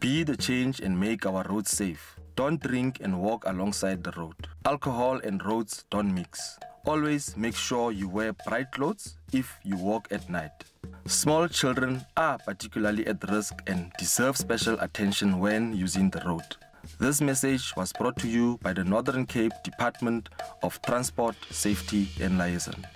Be the change and make our roads safe. Don't drink and walk alongside the road. Alcohol and roads don't mix. Always make sure you wear bright clothes if you walk at night. Small children are particularly at risk and deserve special attention when using the road. This message was brought to you by the Northern Cape Department of Transport, Safety and Liaison.